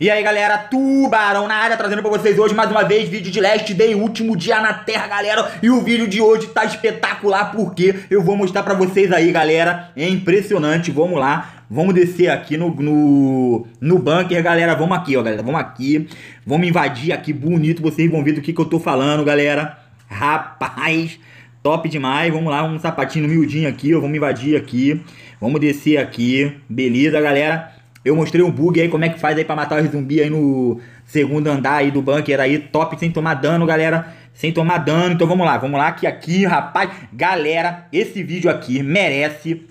E aí galera, Tubarão na área, trazendo pra vocês hoje mais uma vez vídeo de Last Day, último dia na Terra galera E o vídeo de hoje tá espetacular porque eu vou mostrar pra vocês aí galera É impressionante, vamos lá Vamos descer aqui no, no, no bunker galera, vamos aqui ó galera, vamos aqui Vamos invadir aqui bonito, vocês vão ver do que, que eu tô falando galera Rapaz, top demais, vamos lá, um sapatinho miudinho aqui ó, vamos invadir aqui Vamos descer aqui, beleza galera eu mostrei um bug aí, como é que faz aí pra matar os zumbis aí no segundo andar aí do bunker aí, top, sem tomar dano, galera. Sem tomar dano, então vamos lá, vamos lá, que aqui, rapaz, galera, esse vídeo aqui merece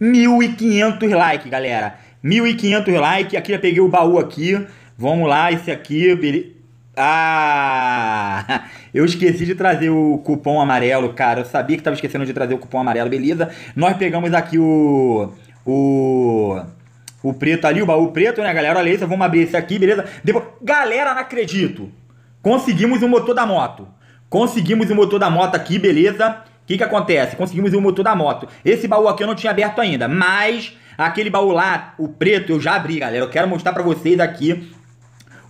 1.500 likes, galera. 1.500 likes, aqui já peguei o baú aqui, vamos lá, esse aqui. Ah, eu esqueci de trazer o cupom amarelo, cara. Eu sabia que tava esquecendo de trazer o cupom amarelo, beleza? Nós pegamos aqui o o o preto ali, o baú preto, né, galera? Olha isso, vamos abrir esse aqui, beleza? Depois, galera, não acredito. Conseguimos o motor da moto. Conseguimos o motor da moto aqui, beleza? O que que acontece? Conseguimos o motor da moto. Esse baú aqui eu não tinha aberto ainda, mas aquele baú lá, o preto, eu já abri, galera. Eu quero mostrar pra vocês aqui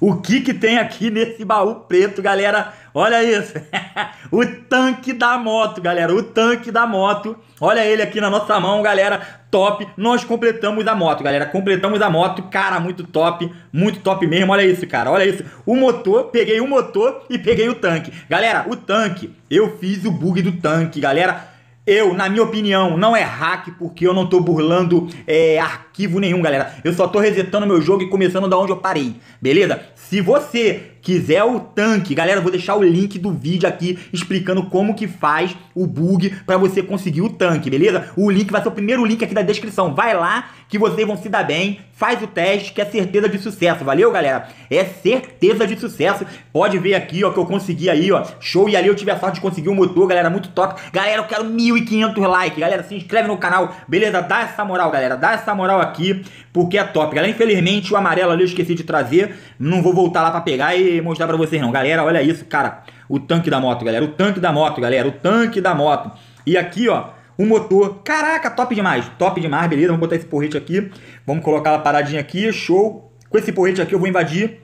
o que que tem aqui nesse baú preto, galera. Olha isso. o tanque da moto, galera. O tanque da moto. Olha ele aqui na nossa mão, galera. Top. Nós completamos a moto, galera. Completamos a moto. Cara, muito top. Muito top mesmo. Olha isso, cara. Olha isso. O motor, peguei o motor e peguei o tanque. Galera, o tanque, eu fiz o bug do tanque, galera. Eu, na minha opinião, não é hack porque eu não tô burlando é, arquivo nenhum, galera. Eu só tô resetando meu jogo e começando da onde eu parei, beleza? Se você quiser o tanque, galera, vou deixar o link do vídeo aqui explicando como que faz o bug para você conseguir o tanque, beleza? O link vai ser o primeiro link aqui da descrição. Vai lá que vocês vão se dar bem, faz o teste que é certeza de sucesso. Valeu, galera? É certeza de sucesso. Pode ver aqui, ó, que eu consegui aí, ó. Show e ali eu tive a sorte de conseguir o um motor, galera, muito top. Galera, eu quero 1.500 likes. Galera, se inscreve no canal. Beleza? Dá essa moral, galera. Dá essa moral aqui porque é top. Galera, infelizmente o amarelo ali eu esqueci de trazer. Não vou voltar lá para pegar e mostrar pra vocês não. Galera, olha isso, cara. O tanque da moto, galera. O tanque da moto, galera. O tanque da moto. E aqui, ó, o motor. Caraca, top demais. Top demais, beleza. Vamos botar esse porrete aqui. Vamos colocar a paradinha aqui. Show. Com esse porrete aqui eu vou invadir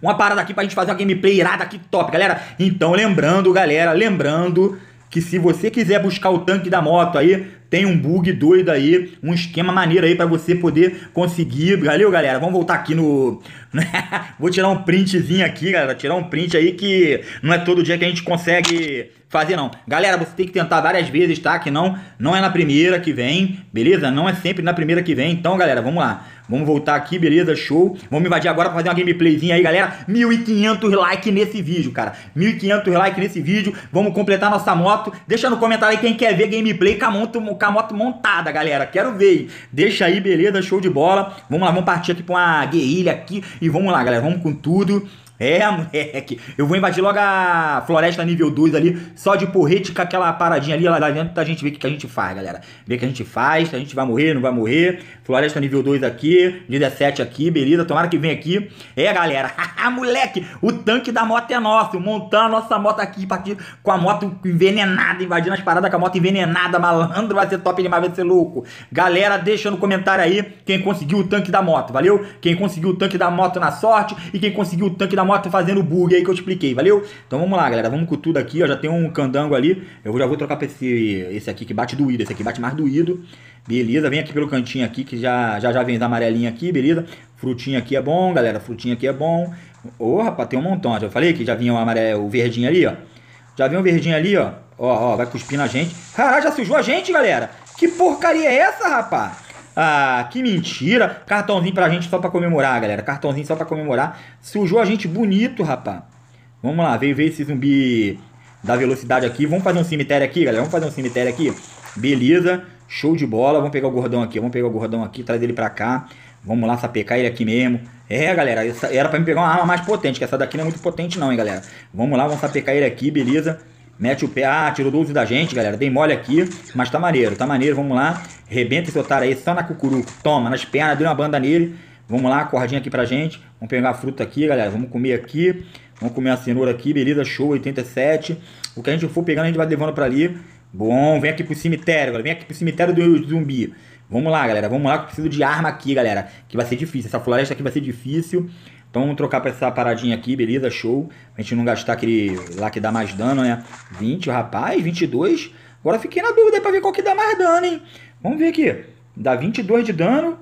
uma parada aqui pra gente fazer uma gameplay irada aqui top, galera. Então, lembrando, galera, lembrando que se você quiser buscar o tanque da moto aí, tem um bug doido aí, um esquema maneiro aí para você poder conseguir. Valeu, galera? Vamos voltar aqui no... Vou tirar um printzinho aqui, galera. Tirar um print aí que não é todo dia que a gente consegue fazer, não. Galera, você tem que tentar várias vezes, tá? Que não, não é na primeira que vem, beleza? Não é sempre na primeira que vem. Então, galera, vamos lá. Vamos voltar aqui, beleza? Show. Vamos invadir agora pra fazer uma gameplayzinha aí, galera. 1.500 likes nesse vídeo, cara. 1.500 likes nesse vídeo. Vamos completar nossa moto. Deixa no comentário aí quem quer ver gameplay com a moto, com a moto montada, galera. Quero ver. Deixa aí, beleza? Show de bola. Vamos lá, vamos partir aqui pra uma guerrilha aqui. E vamos lá, galera. Vamos com tudo. É, moleque. Eu vou invadir logo a floresta nível 2 ali, só de porrete com aquela paradinha ali lá dentro pra gente ver o que, que a gente faz, galera. Ver o que a gente faz, se a gente vai morrer, não vai morrer. Floresta nível 2 aqui, 17 aqui, beleza. Tomara que venha aqui. É, galera. moleque, o tanque da moto é nosso. Montando a nossa moto aqui, partindo com a moto envenenada, invadindo as paradas com a moto envenenada, malandro. Vai ser top demais, vai ser louco. Galera, deixa no comentário aí quem conseguiu o tanque da moto, valeu? Quem conseguiu o tanque da moto na sorte e quem conseguiu o tanque da moto fazendo bug aí que eu te expliquei, valeu? Então vamos lá, galera, vamos com tudo aqui, ó, já tem um candango ali, eu já vou trocar pra esse, esse aqui que bate doído, esse aqui bate mais doído, beleza? Vem aqui pelo cantinho aqui, que já já, já vem da amarelinha aqui, beleza? Frutinha aqui é bom, galera, frutinha aqui é bom. Ô, oh, rapaz, tem um montão, já falei que já vinha o amarelo, o verdinho ali, ó. Já vinha o verdinho ali, ó. Ó, ó, vai cuspir na gente. Caralho, já sujou a gente, galera. Que porcaria é essa, rapaz? Ah, que mentira. Cartãozinho pra gente só pra comemorar, galera. Cartãozinho só pra comemorar. Sujou a gente bonito, rapaz. Vamos lá, veio ver esse zumbi da velocidade aqui. Vamos fazer um cemitério aqui, galera. Vamos fazer um cemitério aqui. Beleza. Show de bola. Vamos pegar o gordão aqui. Vamos pegar o gordão aqui, trazer ele pra cá. Vamos lá sapecar ele aqui mesmo. É, galera, era pra me pegar uma arma mais potente, que essa daqui não é muito potente não, hein, galera. Vamos lá, vamos sapecar ele aqui, beleza. Mete o pé. Ah, tirou 12 da gente, galera. Dei mole aqui, mas tá maneiro, tá maneiro. Vamos lá. Rebenta esse otário aí só na cucuruca. Toma, nas pernas, deu uma banda nele. Vamos lá, cordinha aqui pra gente. Vamos pegar a fruta aqui, galera. Vamos comer aqui. Vamos comer a cenoura aqui, beleza? Show, 87. O que a gente for pegando, a gente vai levando pra ali. Bom, vem aqui pro cemitério, galera. Vem aqui pro cemitério do zumbi. Vamos lá, galera. Vamos lá que eu preciso de arma aqui, galera. Que vai ser difícil. Essa floresta aqui vai ser difícil. Então vamos trocar pra essa paradinha aqui, beleza? Show. Pra gente não gastar aquele lá que dá mais dano, né? 20, rapaz, 22. Agora fiquei na dúvida pra ver qual que dá mais dano, hein? Vamos ver aqui. Dá 22 de dano.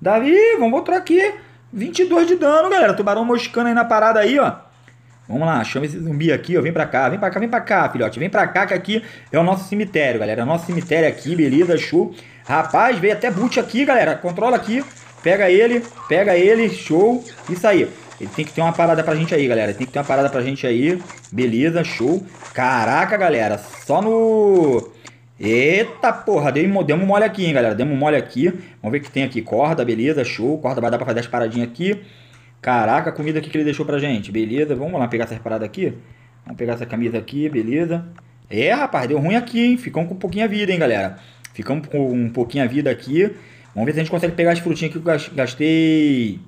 Davi, vamos botar aqui. 22 de dano, galera. Tubarão moscando aí na parada aí, ó. Vamos lá, chama esse zumbi aqui, ó. Vem pra cá, vem pra cá, vem pra cá, filhote. Vem pra cá, que aqui é o nosso cemitério, galera. É o nosso cemitério aqui, beleza, show. Rapaz, veio até boot aqui, galera. Controla aqui. Pega ele, pega ele, show. Isso aí. Ele tem que ter uma parada pra gente aí, galera. Tem que ter uma parada pra gente aí. Beleza, show. Caraca, galera. Só no... Eita porra, deu um mole aqui, hein, galera. Demos mole aqui. Vamos ver o que tem aqui. Corda, beleza, show. Corda vai dar pra fazer as paradinhas aqui. Caraca, a comida aqui que ele deixou pra gente. Beleza, vamos lá pegar essas paradas aqui. Vamos pegar essa camisa aqui, beleza. É, rapaz, deu ruim aqui, hein. Ficamos com um pouquinho a vida, hein, galera. Ficamos com um pouquinho a vida aqui. Vamos ver se a gente consegue pegar as frutinhas que eu gastei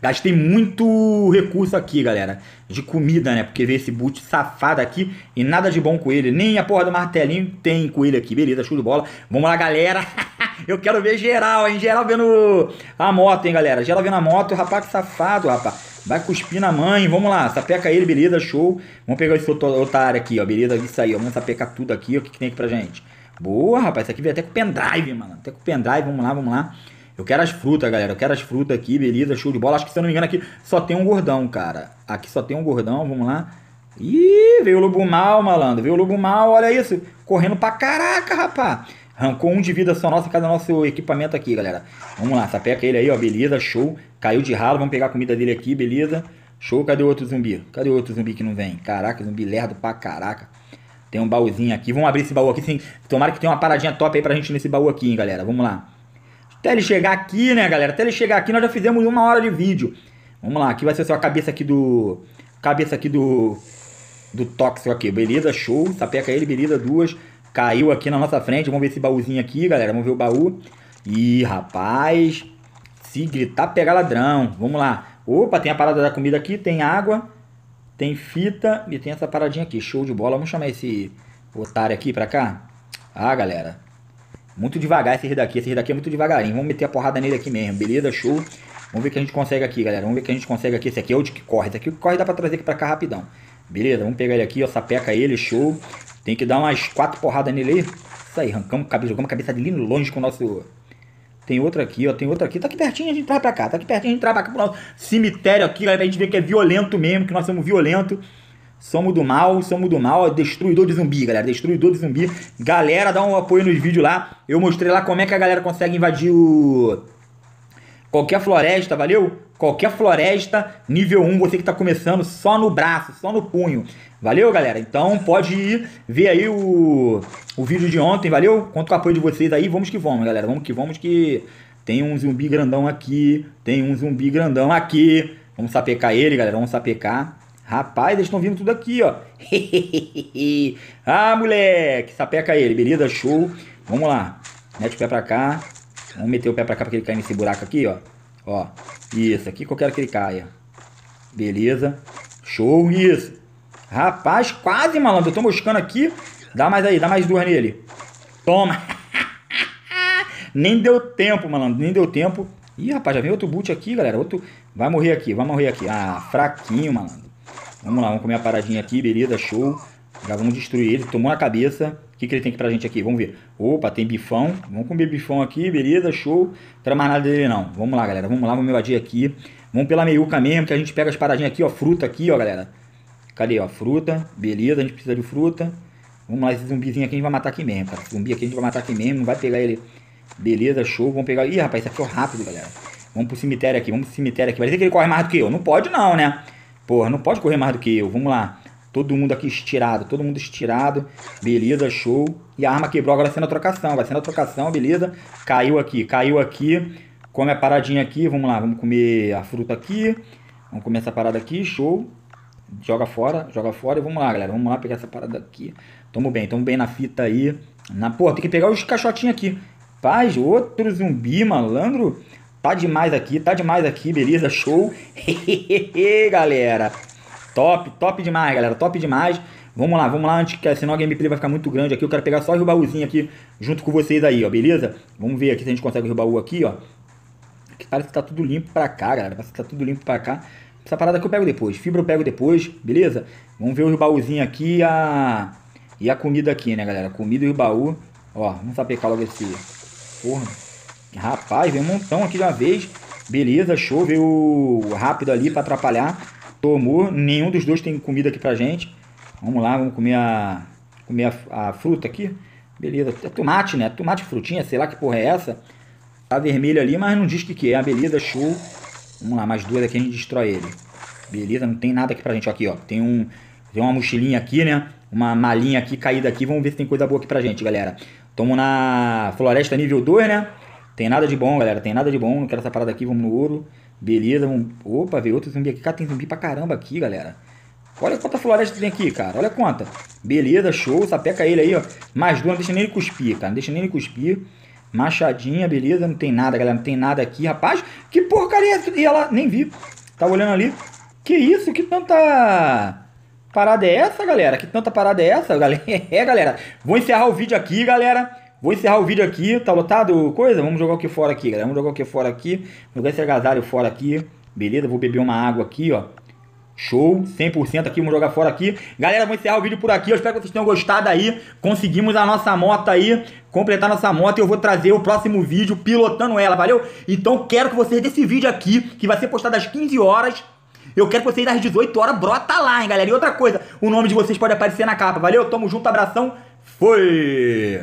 Gastei muito recurso aqui, galera. De comida, né? Porque veio esse boot safado aqui e nada de bom com ele. Nem a porra do martelinho tem com ele aqui. Beleza, show de bola. Vamos lá, galera. Eu quero ver geral, hein? Geral vendo a moto, hein, galera? Geral vendo a moto. Rapaz, que safado, rapaz. Vai cuspir na mãe. Vamos lá. Sapeca ele, beleza, show. Vamos pegar esse otário aqui, ó. Beleza, isso aí, ó. Vamos sapecar tudo aqui. O que, que tem aqui pra gente? Boa, rapaz. Isso aqui veio até com pendrive, mano. Até com pendrive. Vamos lá, vamos lá. Eu quero as frutas, galera. Eu quero as frutas aqui, beleza, show de bola. Acho que, se eu não me engano, aqui só tem um gordão, cara. Aqui só tem um gordão, vamos lá. Ih, veio o lobo mal, malandro. Veio o lobo mal, olha isso. Correndo pra caraca, rapá. Arrancou um de vida só nossa, cada nosso equipamento aqui, galera. Vamos lá, sapeca ele aí, ó, beleza, show. Caiu de ralo, vamos pegar a comida dele aqui, beleza. Show, cadê o outro zumbi? Cadê o outro zumbi que não vem? Caraca, zumbi lerdo pra caraca. Tem um baúzinho aqui, vamos abrir esse baú aqui. Sim. Tomara que tenha uma paradinha top aí pra gente nesse baú aqui, hein, galera. Vamos lá. Até ele chegar aqui, né, galera? Até ele chegar aqui, nós já fizemos uma hora de vídeo. Vamos lá, aqui vai ser só a cabeça aqui do... Cabeça aqui do... Do tóxico aqui, beleza? Show. Sapeca ele, beleza? Duas. Caiu aqui na nossa frente. Vamos ver esse baúzinho aqui, galera. Vamos ver o baú. Ih, rapaz. Se gritar, pega ladrão. Vamos lá. Opa, tem a parada da comida aqui. Tem água. Tem fita. E tem essa paradinha aqui. Show de bola. Vamos chamar esse otário aqui pra cá. Ah, galera. Muito devagar esse daqui. Esse daqui é muito devagarinho. Vamos meter a porrada nele aqui mesmo. Beleza? Show. Vamos ver o que a gente consegue aqui, galera. Vamos ver o que a gente consegue aqui. Esse aqui é o de que corre. Esse aqui que corre dá pra trazer aqui pra cá rapidão. Beleza? Vamos pegar ele aqui, ó. Sapeca ele. Show. Tem que dar umas quatro porradas nele aí. Isso aí. Arrancamos cabeça. Jogamos a cabeça dele longe com o nosso... Tem outra aqui, ó. Tem outra aqui. Tá aqui pertinho, a gente traz pra cá. Tá aqui pertinho, a gente traz pra cá pro nosso cemitério aqui, galera. Pra gente ver que é violento mesmo. Que nós somos violentos. Somos do mal, somos do mal, destruidor de zumbi, galera. Destruidor de zumbi. Galera, dá um apoio nos vídeos lá. Eu mostrei lá como é que a galera consegue invadir o. Qualquer floresta, valeu? Qualquer floresta, nível 1, você que tá começando, só no braço, só no punho. Valeu, galera? Então pode ir ver aí o, o vídeo de ontem, valeu? Conto com o apoio de vocês aí. Vamos que vamos, galera. Vamos que vamos que tem um zumbi grandão aqui. Tem um zumbi grandão aqui. Vamos sapecar ele, galera. Vamos sapecar. Rapaz, eles estão vindo tudo aqui, ó. ah, moleque. Sapeca ele, beleza? Show. Vamos lá. Mete o pé pra cá. Vamos meter o pé pra cá pra ele caia nesse buraco aqui, ó. Ó. Isso, aqui que eu quero que ele caia. Beleza. Show, isso. Rapaz, quase, malandro. Eu tô moscando aqui. Dá mais aí, dá mais duas nele. Toma. nem deu tempo, malandro. Nem deu tempo. Ih, rapaz, já vem outro boot aqui, galera. Outro... Vai morrer aqui, vai morrer aqui. Ah, fraquinho, malandro. Vamos lá, vamos comer a paradinha aqui, beleza, show. Já vamos destruir ele, tomou na cabeça. O que, que ele tem aqui pra gente aqui? Vamos ver. Opa, tem bifão. Vamos comer bifão aqui, beleza, show. Não mais nada dele não. Vamos lá, galera, vamos lá, vamos invadir aqui. Vamos pela meiuca mesmo, que a gente pega as paradinhas aqui, ó, fruta aqui, ó, galera. Cadê, ó, fruta, beleza, a gente precisa de fruta. Vamos lá, esse zumbizinho aqui a gente vai matar aqui mesmo, cara. Zumbi aqui a gente vai matar aqui mesmo, não vai pegar ele. Beleza, show, vamos pegar... Ih, rapaz, isso aqui é rápido, galera. Vamos pro cemitério aqui, vamos pro cemitério aqui. Vai dizer que ele corre mais do que eu. Não pode não, né? Porra, não pode correr mais do que eu. Vamos lá. Todo mundo aqui estirado, todo mundo estirado. Beleza, show. E a arma quebrou, agora sendo a trocação. Vai sendo a trocação, beleza. Caiu aqui, caiu aqui. Come a paradinha aqui, vamos lá. Vamos comer a fruta aqui. Vamos comer essa parada aqui, show. Joga fora, joga fora e vamos lá, galera. Vamos lá pegar essa parada aqui. Tamo bem, tamo bem na fita aí. Na, porra, tem que pegar os caixotinhos aqui. Paz, outro zumbi, malandro. Tá demais aqui, tá demais aqui, beleza? Show. galera. Top, top demais, galera. Top demais. Vamos lá, vamos lá, antes que senão a gameplay vai ficar muito grande aqui. Eu quero pegar só o baúzinho aqui junto com vocês aí, ó, beleza? Vamos ver aqui se a gente consegue o baú aqui, ó. Que parece que tá tudo limpo pra cá, galera. Parece que tá tudo limpo pra cá. Essa parada que eu pego depois. Fibra eu pego depois, beleza? Vamos ver o baúzinho aqui e a... E a comida aqui, né, galera? Comida e o baú. Ó, vamos sapecar logo esse... Porra. Rapaz, veio um montão aqui de uma vez. Beleza, show. Veio rápido ali pra atrapalhar. Tomou. Nenhum dos dois tem comida aqui pra gente. Vamos lá, vamos comer a, comer a, a fruta aqui. Beleza, é tomate, né? Tomate, frutinha, sei lá que porra é essa. Tá vermelho ali, mas não diz o que, que é. Beleza, show. Vamos lá, mais duas aqui a gente destrói ele. Beleza, não tem nada aqui pra gente. Aqui, ó. Tem, um, tem uma mochilinha aqui, né? Uma malinha aqui caída aqui. Vamos ver se tem coisa boa aqui pra gente, galera. Tamo na floresta nível 2, né? Tem nada de bom, galera. Tem nada de bom. Não quero essa parada aqui. Vamos no ouro. Beleza. Vamos... Opa, veio outro zumbi aqui. Cara, tem zumbi pra caramba aqui, galera. Olha quanta floresta tem aqui, cara. Olha quanta. Beleza, show. Sapeca ele aí, ó. Mais duas, não deixa nem ele cuspir, cara. Não deixa nem ele cuspir. Machadinha, beleza. Não tem nada, galera. Não tem nada aqui, rapaz. Que porcaria é essa? E ela nem vi. Tava olhando ali. Que isso? Que tanta parada é essa, galera? Que tanta parada é essa, galera? É, galera. Vou encerrar o vídeo aqui, galera. Vou encerrar o vídeo aqui. Tá lotado coisa? Vamos jogar o que fora aqui, galera. Vamos jogar o que fora aqui. Jogar esse agasalho fora aqui. Beleza, vou beber uma água aqui, ó. Show, 100% aqui, vamos jogar fora aqui. Galera, vou encerrar o vídeo por aqui. Eu espero que vocês tenham gostado aí. Conseguimos a nossa moto aí, completar nossa moto e eu vou trazer o próximo vídeo pilotando ela, valeu? Então quero que vocês desse vídeo aqui, que vai ser postado às 15 horas, eu quero que vocês às 18 horas brota lá, hein, galera? E outra coisa, o nome de vocês pode aparecer na capa, valeu? Tamo junto, abração, foi!